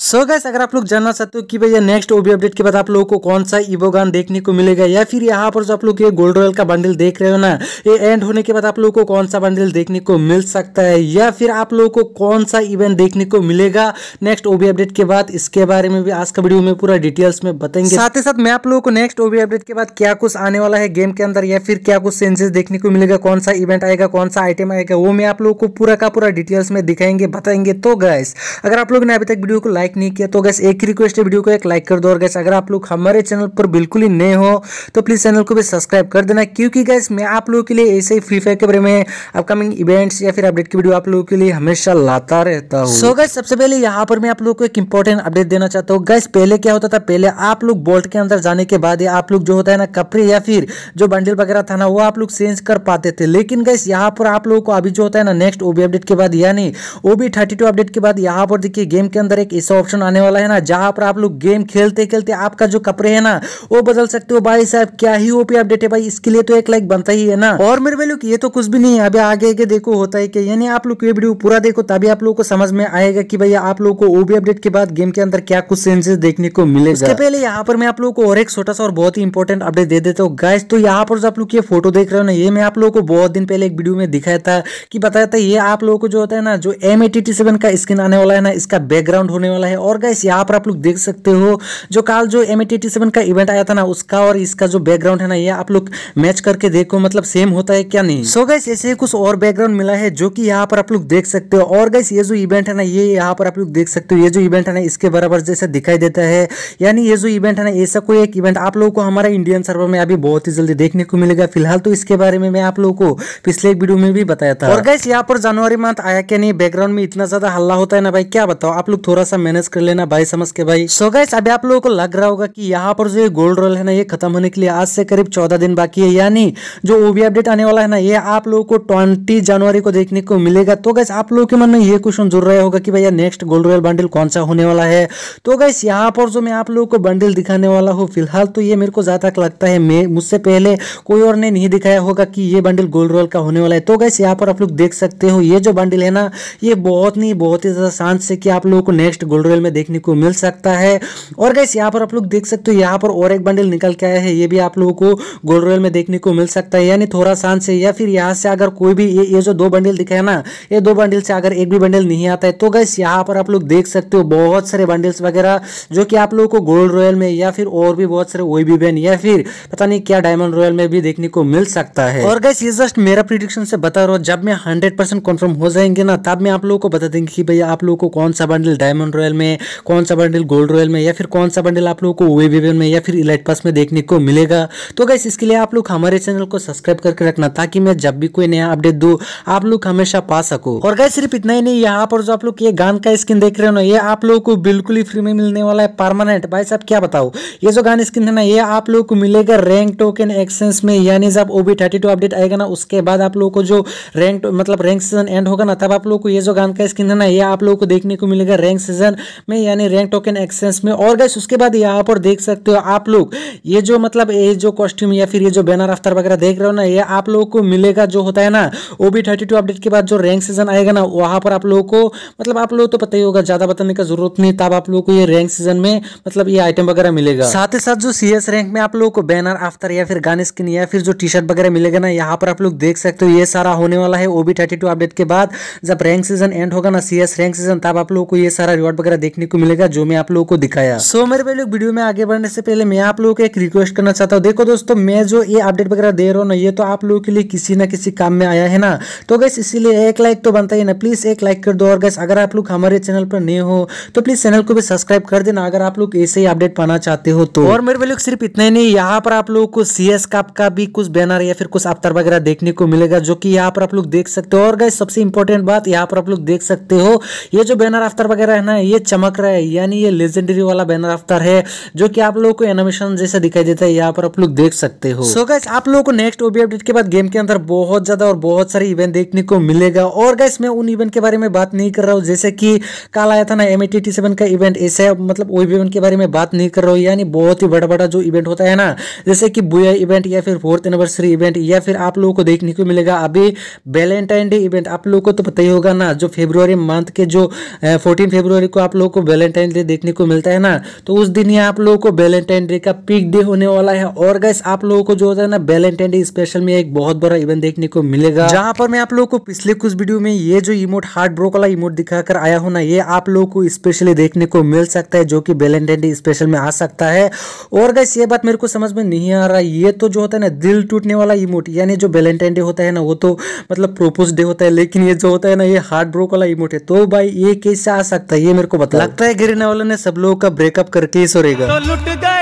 सो so gas अगर आप लोग जानना चाहते हो कि भैया नेक्स्ट ओबी अपडेट के बाद आप लोगों को कौन सा इवोगान देखने को मिलेगा, या फिर यहाँ पर जो आप लोग ये गोल्ड रॉयल का बंडल देख रहे हो ना, ये एंड होने के बाद आप लोगों को कौन सा बंडल देखने को मिल सकता है, या फिर आप लोगों को कौन सा इवेंट देखने को मिलेगा नेक्स्ट ओबी अपडेट के बाद, इसके बारे में भी आज का वीडियो में पूरा डिटेल्स में बताएँगे। साथ ही साथ मैं आप लोगों को नेक्स्ट ओबी अपडेट के बाद क्या कुछ आने वाला है गेम के अंदर, या फिर क्या कुछ चेंजेस देखने को मिलेगा, कौन सा इवेंट आएगा, कौन सा आइटम आएगा, वो मैं आप लोगों को पूरा का पूरा डिटेल्स में दिखाएँगे, बताएँगे। तो गैस अगर आप लोग ने अभी तक वीडियो को लाइक नहीं किया तो गैस एक ही रिक्वेस्ट है वीडियो को एक लाइक कर दो। और गैस अगर आप लोग हमारे चैनल पर बिल्कुल ही नए हो तो प्लीज़ चैनल को भी सब्सक्राइब कर देना, क्योंकि गैस मैं आप लोगों के लिए ऐसे ही फ्री फायर के बारे में अपकमिंग इवेंट्स या फिर अपडेट की वीडियो आप लोगों के लिए हमेशा लाता रहता हूँ। सो गैस सबसे पहले यहाँ पर मैं आप लोग को एक इंपॉर्टेंट अपडेट देना चाहता हूँ। गैस पहले क्या होता था? पहले आप लोग बोल्ट के अंदर जाने के बाद आप लोग जो होता है ना कपड़े या फिर जो बंडल वगैरह था ना, वो आप लोग चेंज कर पाते थे। लेकिन गैस यहाँ पर आप लोगों को अभी जो होता है ना नेक्स्ट ओबी अपडेट के बाद, यानी ओबी थर्टी अपडेट के बाद, यहाँ पर देखिए गेम के अंदर एक ऐसा ऑप्शन आने वाला है ना, जहाँ पर आप लोग गेम खेलते खेलते आपका जो कपड़े है ना, वो बदल सकते हो। भाई साहब, क्या ही ओपी अपडेट है भाई, इसके लिए तो एक लाइक बनता ही है ना। और मेरे वैल्यू ये तो कुछ भी नहीं है, अभी आगे आगे देखो, होता है कि यानी आप लोग ये वीडियो पूरा देखो, तभी आप लोगों को समझ में आएगा कि भैया आप लोगों को ओबी अपडेट के बाद गेम के अंदर क्या कुछ चेंजेस देखने को मिलेगा। उसके पहले यहाँ पर मैं आप लोगों को और एक छोटा सा और बहुत ही इंपॉर्टेंट अपडेट दे देता हूँ। गाइस तो यहाँ पर जो आप लोग ये फ़ोटो देख रहे हो ना, ये मैं आप लोगों को बहुत दिन पहले एक वीडियो में दिखाया था कि बताया था, ये आप लोगों को जो होता है ना, जो एम का स्किन आने वाला है ना, इसका बैकग्राउंड होने वाला है। और गाइस यहाँ पर आप लोग देख सकते हो, जो काल जो एम का इवेंट आया था ना, उसका और इसका जो बैकग्राउंड है ना, ये आप लोग मैच करके देखो मतलब सेम होता है क्या नहीं। सो गैस ऐसे कुछ और बैकग्राउंड मिला है, जो कि यहाँ पर आप लोग देख सकते हो। और गैस ये जो इवेंट है ना, ये यहाँ पर आप लोग देख सकते हो। ये जो इवेंट है ना, इसके बराबर जैसा दिखाई देता है। यानी ये जो इवेंट है ना, ऐसा कोई एक इवेंट आप लोगों को हमारा इंडियन सर्वर में अभी बहुत ही जल्दी देखने को मिलेगा। फ़िलहाल तो इसके बारे में मैं आप लोगों को पिछले एक वीडियो में भी बताया था। और गैस यहाँ पर जनवरी मंथ आया क्या नहीं? बैकग्राउंड में इतना ज़्यादा हल्ला होता है ना भाई, क्या बताओ? आप लोग थोड़ा सा मैनेज कर लेना भाई, समझ के भाई। सो गैस अभी आप लोगों को लग रहा होगा कि यहाँ पर जो ये गोल्ड रोल है ना, ये खत्म होने के लिए आज से करीब चौदह दिन बाकी है। यानी जो ओबी अपडेट आने वाला है ना, ये आप लोगों को ट्वेंटी जनवरी को देखने को मिलेगा। तो गैस आप लोगों के मन में ये क्वेश्चन जुड़ रहा होगा कि भैया नेक्स्ट गोल्ड रॉयल बंडल कौन सा होने वाला है? तो गैस यहाँ पर जो मैं आप लोगों को बंडल दिखाने वाला हूँ, फ़िलहाल तो ये मेरे को ज़्यादा लगता है। मुझसे पहले कोई और ने नहीं दिखाया होगा कि ये बंडल गोल्ड रॉयल का होने वाला है। तो गैस यहाँ पर आप लोग देख सकते हो, ये जो बंडल है ना, ये बहुत नहीं, बहुत ही ज़्यादा शांत से कि आप लोगों को नेक्स्ट गोल्ड रॉयल में देखने को मिल सकता है। और गैस यहाँ पर आप लोग देख सकते हो यहाँ पर और एक बंडल निकल के आया है ये भी आप लोगों को गोल्ड रॉयल में देखने को मिल सकता है यानी थोड़ा शांत से या फिर यहाँ से अगर कोई भी ये, ये जो दो बंडल दिखे है ना ये दो बंडल से अगर एक भी बंडल नहीं आता है तो गैस यहाँ पर आप लोग देख सकते हो बहुत सारे बंडल्स वगैरह जो कि आप लोगों को गोल्ड रॉयल में या फिर और भी बहुत सारे ओई बैन या फिर पता नहीं क्या डायमंड रॉयल में भी देखने को मिल सकता है। और गैस ये जस्ट मेरा प्रिडिक्शन से बता रहा हूँ जब मैं हंड्रेड परसेंट कन्फर्म हो जाएँगे ना तब मैं आप लोगों को बता देंगे कि भैया आप लोगों को कौन सा बंडल डायमंड रॉयल में, कौन सा बंडल गोल्ड रॉयल में या फिर कौन सा बंडल आप लोगों को ओई बैन में या फिर इलाइट पास में देखने को मिलेगा। तो गैस इसके लिए आप लोग हमारे चैनल को सब्सक्राइब करके रखना ताकि मैं जब भी कोई नया अपडेट दू, आप लोग हमेशा पा सको। और गैस सिर्फ़ इतना ही नहीं, यहाँ पर जो आप लोग ये गान का स्किन देख रहे हो ना, ये आप लोगों को बिल्कुल ही फ्री में मिलने वाला है परमानेंट भाई साहब, क्या बताओ ये जो गान स्किन है ना, ये आप लोग को मिलेगा रैंक टोकन एक्सचेंज में, यानी जब ओबी थर्टी टू अपडेट आएगा ना, उसके बाद आप लोग को जो रैंक मतलब रैंक सीज़न एंड होगा ना, तब आप लोग को ये जो गान का स्किन है ना, ये आप लोग को देखने को मिलेगा रैंक सीज़न में, यानी रैंक टोकन एक्सचेंज में। और गैस उसके बाद यहाँ पर देख सकते हो आप लोग, ये जो मतलब ये जो कॉस्ट्यूम या फिर ये जो बैनर अफ्तार वगैरह देख रहे हो ना, ये आप लोगों को मिलेगा जो होता है ना ओबी थर्टी टू अपडेट के बाद जो रैंक सीज़न आएगा ना, वहाँ पर आप लोगों को मतलब आप लोग तो पता ही होगा, ज़्यादा बताने का ज़रूरत नहीं, तब आप लोगों को ये रैंक सीज़न में मतलब ये आइटम वगैरह मिलेगा। साथ ही साथ जो सीएस रैंक में आप लोगों को बैनर आफ्टर या फिर गाने स्किन या फिर जो टी शर्ट वगैरह मिलेगा ना, यहाँ पर आप लोग देख सकते हो, ये सारा होने वाला है ओबी थर्टी टू अपडेट के बाद। जब रैंक सीज़न एंड होगा ना सी रैंक सीज़न तब आप लोगों को ये सारा रिवॉर्ड वगैरह देखने को मिलेगा जो मैं आप लोगों को दिखाया। सो so, मेरे पहले वीडियो में आगे बढ़ने से पहले मैं आप लोगों को एक रिक्वेस्ट करना चाहता हूँ। देखो दोस्तों मैं जो ये अपडेट वगैरह दे रहा हूँ ना ये तो आप लोगों के लिए किसी ना किसी काम में आया है ना। तो गैस इसीलिए एक लाइक तो बनता ही ना। प्लीज़ एक लाइक कर दो और गैस अगर आप लोग हमारे चैनल पर नए हो तो प्लीज़ चैनल को भी सब्सक्राइब कर देना अगर आप लोग ऐसे ही अपडेट पाना चाहते हो तो। और मेरे लोग सिर्फ़ इतना ही नहीं यहाँ पर आप लोगों को सी एस कप का भी कुछ बैनर या फिर कुछ अवतार वगैरह देखने को मिलेगा जो कि यहाँ पर आप लोग देख सकते हो। और गैस सबसे इंपॉर्टेंट बात यहाँ पर आप लोग देख सकते हो ये जो बैनर अवतार वगैरह है ना ये चमक रहा है, यानी ये लेजेंडरी वाला बैनर अवतार है, जो कि आप लोगों को एनिमेशन जैसा दिखाई देता है, यहाँ पर आप लोग देख सकते हो। सो गैस आप लोगों को नेक्स्ट ओबी अपडेट के बाद गेम के अंदर बहुत ज़्यादा और बहुत सारे इवेंट देखने को मिलेगा। और गैस मैं उन इवेंट के बारे में बात नहीं कर रहा हूँ, जैसे कि कल आया था ना एम का इवेंट ऐसे मतलब वो इवेंट के बारे में बात नहीं कर रहा हूँ, यानी बहुत ही बड़ा बड़ा जो इवेंट होता है ना, जैसे कि बुया इवेंट या फिर फोर्थ एनिवर्सरी इवेंट या फिर आप लोगों को देखने को मिलेगा। अभी वैलेंटाइन डे इवेंट आप लोगों को तो पता ही होगा ना, जो फेब्रुवरी मंथ के जो फोर्टीन फेब्रुवरी को लोगों को वैलेंटाइन डे देखने को मिलता है ना तो उस दिन ही आप लोगों को वैलेंटाइन डे का पिक डे होने वाला है। और गैस आप लोगों को जो होता है ना वैलेंटाइन डे स्पेशल में एक बहुत बड़ा इवेंट देखने को मिलेगा। जहाँ पर मैं आप लोगों को पिछले कुछ वीडियो में ये जो इमोट हार्ट ब्रोक वाला इमोट दिखाकर आया हूँ ना, ये आप लोगों को स्पेशली देखने को मिल सकता है, जो कि वैलेंटाइन डे स्पेशल में आ सकता है। और गैस ये बात मेरे को समझ में नहीं आ रहा, ये तो जो होता है ना, दिल टूटने वाला इमोट यानी जो वैलेंटाइन डे होता है ना, वो तो मतलब प्रोपोज डे होता है, लेकिन ये जो होता है ना, ये हार्ट ब्रोक वाला इमोट है तो भाई ये कैसे आ सकता है, ये मेरे को बता लगता है गिरने वालों ने सब लोगों का ब्रेकअप करके ही सोरेगा तो लुट गए।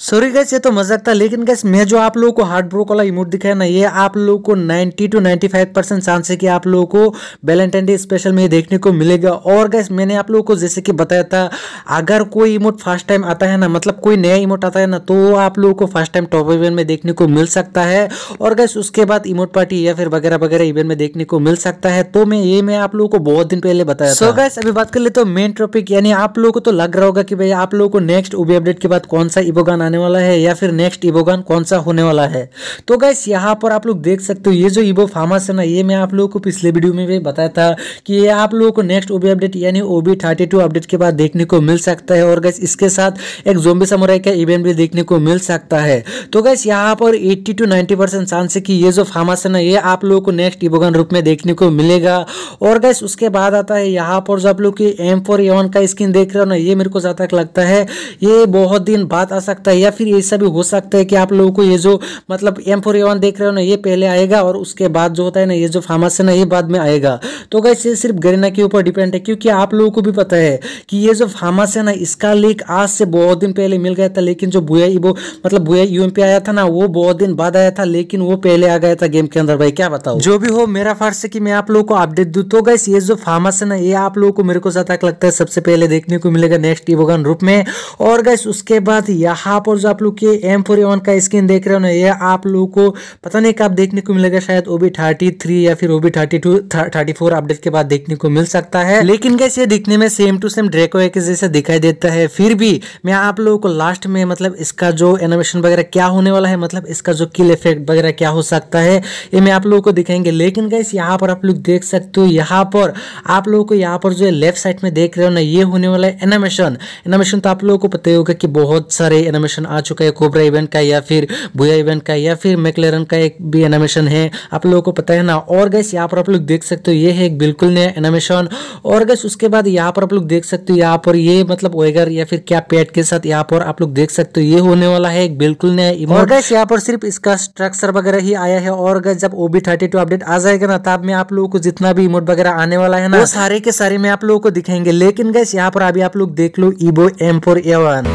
सॉरी गैस ये तो मज़ाक था लेकिन गैस मैं जो आप लोगों को हार्ट ब्रोक वाला इमोट दिखाया ना ये आप लोगों को 90 टू 95 परसेंट चांस है कि आप लोगों को वैलेंटाइन डे स्पेशल में देखने को मिलेगा। और गैस मैंने आप लोगों को जैसे कि बताया था अगर कोई इमोट फ़र्स्ट टाइम आता है ना मतलब कोई नया इमोट आता है ना तो आप लोगों को फ़र्स्ट टाइम टॉप इवेंट में देखने को मिल सकता है। और गैस उसके बाद इमोट पार्टी या फिर वगैरह वगैरह इवेंट में देखने को मिल सकता है। तो मैं ये मैं आप लोगों को बहुत दिन पहले बताया सो गैस अभी बात कर ले तो मेन टॉपिक यानी आप लोगों को तो लग रहा होगा कि भाई आप लोगों को नेक्स्ट ओबी अपडेट के बाद कौन सा इबोगान आने वाला है या फिर नेक्स्ट इबोगान कौन सा होने वाला है? तो गैस यहाँ पर आप लोग देख सकते हो, ये जो इबो फार्मस है ना, ये मैं आप लोगों को पिछले वीडियो में भी बताया था कि ये आप लोगों को नेक्स्ट ओबी अपडेट यानी ओबी थर्टी टू अपडेट के बाद देखने को मिल सकता है और गैस इसके साथ एक जोम्बी समुराई का इवेंट भी देखने को मिल सकता है। तो गैस यहाँ पर eighty to ninety percent chance है कि ये जो फार्मस है ना, ये आप लोगों को नेक्स्ट इबोगान रूप में देखने को मिलेगा। और गैस उसके बाद आता है यहाँ पर जो आप लोग की एम फोर का स्किन देख रहे हो ना, ये मेरे को ज़्यादा लगता है, ये बहुत दिन बाद आ सकता है। या फिर ऐसा भी हो सकता है कि आप लोगों को ये जो मतलब एम फोर देख रहे हो ना, ये पहले आएगा और उसके बाद जो होता है ना, ये जो फार्मास है ये बाद में आएगा। तो गैस ये सिर्फ़ गरीना के ऊपर डिपेंड है, क्योंकि आप लोगों को भी पता है कि ये जो फार्मास है इसका लीक आज से बहुत दिन पहले मिल गया था, लेकिन जो बुआ वो मतलब यूएम पे आया था ना, वो बहुत दिन बाद आया था, लेकिन वो पहले आ गया था गेम के अंदर। भाई, क्या बताओ जो भी हो, मेरा फ़र्ज़ है कि मैं आप लोगों को अपडेट दू। तो गैस ये जो फार्मास है ये आप लोगों को मेरे को ज़्यादा लगता है। सबसे पहले देखने को मिलेगा नेक्स्ट इवोगन रूप में। और गैस उसके बाद यहाँ पर जो आप लोग के एम फोर का स्किन देख रहे हो ना, ये आप लोगों को पता नहीं कब देखने को मिलेगा, शायद ओबी थर्टी थ्री या फिर OB thirty two thirty four update के बाद देखने को मिल सकता है। लेकिन कैसे दिखने में सेम टू सेम ड्रेको एक जैसा दिखाई देता है। फिर भी मैं आप लोगों को लास्ट में मतलब इसका जो एनिमेशन वगैरह क्या होने वाला है मतलब इसका जो किल इफ़ेक्ट वगैरह क्या हो सकता है, ये मैं आप लोगों को दिखाएँगे। लेकिन गैस यहाँ पर आप लोग देख सकते हो, यहाँ पर आप लोगों को यहाँ पर जो लेफ़्ट साइड में देख रहे हो ना, ये होने वाला है एनिमेशन एनिमेशन तो आप लोगों को पता ही होगा कि बहुत सारे एनिमेशन आ चुका है कोबरा इवेंट का या फिर बुया इवेंट का या फिर मैकलेरन का एक भी एनिमेशन है। आप लोगों को पता है ना और गैस यहाँ पर आप लोग देख सकते हो ये है एक बिल्कुल नया एनिमेशन और गैस उसके बाद यहाँ पर आप लोग देख सकते हो यहाँ पर ये मतलब वेगर या फिर क्या पेट के साथ यहाँ पर आप लोग देख सकते हो ये होने वाला है एक बिल्कुल नया इमोट गैस यहाँ पर सिर्फ़ इसका स्ट्रक्चर वगैरह ही आया है और गैस जब ओबी थर्टी टू अपडेट आ जाएगा ना तब में आप लोगों को जितना भी इमोट वगैरह आने वाला है ना वो सारे के सारे में आप लोगों को दिखाएँगे। लेकिन गैस यहाँ पर अभी आप लोग देख लो इबो एम फोर एवन